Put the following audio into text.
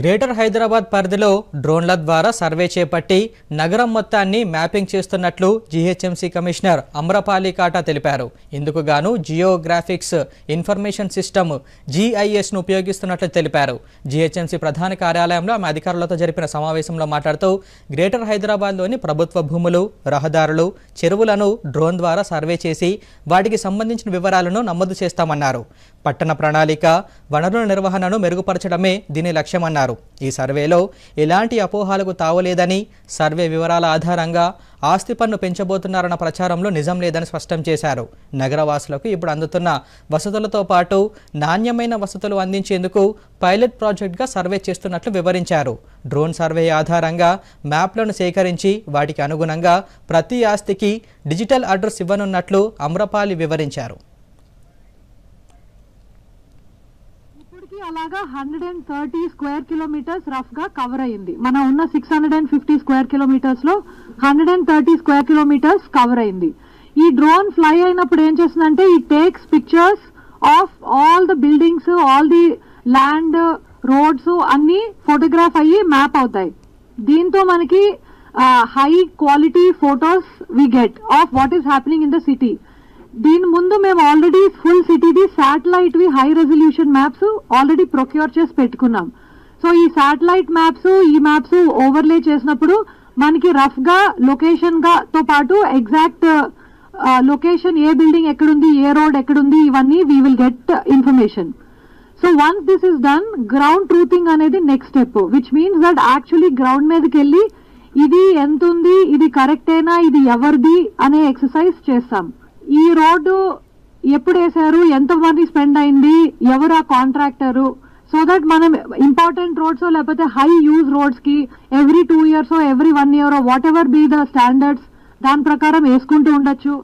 Greater Hyderabad పరిధిలో డ్రోన్ల ద్వారా సర్వే చేపట్టి నగరం మొత్తాన్ని మ్యాపింగ్ చేస్తున్నట్లు జీహెచ్ఎంసీ కమిషనర్ అమ్రపాలి కాటా తెలిపారు. ఇందుకు గాను జియోగ్రాఫిక్స్ ఇన్ఫర్మేషన్ సిస్టమ్ జీఐఎస్ను ఉపయోగిస్తున్నట్లు తెలిపారు. జీహెచ్ఎంసీ ప్రధాన కార్యాలయంలో ఆమె అధికారులతో జరిపిన సమావేశంలో మాట్లాడుతూ గ్రేటర్ హైదరాబాద్లోని ప్రభుత్వ భూములు రహదారులు చెరువులను డ్రోన్ ద్వారా సర్వే చేసి వాటికి సంబంధించిన వివరాలను నమోదు చేస్తామన్నారు. పట్టణ ప్రణాళిక వనరుల నిర్వహణను మెరుగుపరచడమే దీని లక్ష్యమన్నారు. ఈ సర్వేలో ఎలాంటి అపోహాలకు తావలేదని సర్వే వివరాల ఆధారంగా ఆస్తి పన్ను పెంచబోతున్నారన్న ప్రచారంలో నిజం లేదని స్పష్టం చేశారు. నగరవాసులకు ఇప్పుడు అందుతున్న వసతులతో పాటు నాణ్యమైన వసతులు అందించేందుకు పైలట్ ప్రాజెక్ట్గా సర్వే చేస్తున్నట్లు వివరించారు. డ్రోన్ సర్వే ఆధారంగా మ్యాప్లను సేకరించి వాటికి అనుగుణంగా ప్రతి ఆస్తికి డిజిటల్ అడ్రస్ ఇవ్వనున్నట్లు అమ్రపాలి వివరించారు. ఇప్పటికి అలాగా hundred and thirty square kilometres రఫ్గా కవర్ అయింది. మన ఉన్న six hundred and fifty square కిలోమీటర్స్లో hundred and thirty square kilometres cover అయింది. ఈ డ్రోన్ ఫ్లై అయినప్పుడు ఏం చేస్తుందంటే ఈ takes pictures of all the buildings all the land roads అన్ని ఫోటోగ్రాఫ్ అయ్యి మ్యాప్ అవుతాయి. దీంతో మనకి high quality photos we get of what is happening in the city దీని ముందు మేము already full satellite we high resolution maps already procure చేసి పెట్టుకున్నాం. సో ఈ శాటిలైట్ మ్యాప్స్ ఈ మ్యాప్స్ ఓవర్లే చేసినప్పుడు మనకి రఫ్గా లొకేషన్గా తో పాటు ఎగ్జాక్ట్ లొకేషన్ ఏ బిల్డింగ్ ఎక్కడుంది ఏ రోడ్ ఎక్కడుంది ఇవన్నీ we will get information so once this is done ground truthing అనేది next step which means that actually ground మీదకి వెళ్ళి ఇది ఎంత ఉంది ఇది కరెక్టేనా ఇది ఎవరిది అనే ఎక్సర్సైజ్ చేస్తాం. ఈ రోడ్డు ఎప్పుడు వేశారు? ఎంత మనీ స్పెండ్ అయింది? ఎవరు ఆ కాంట్రాక్టరు సో దట్ మనం ఇంపార్టెంట్ రోడ్స్ లేకపోతే high use రోడ్స్కి every two years every one year whatever be the standards దాని ప్రకారం వేసుకుంటూ ఉండొచ్చు.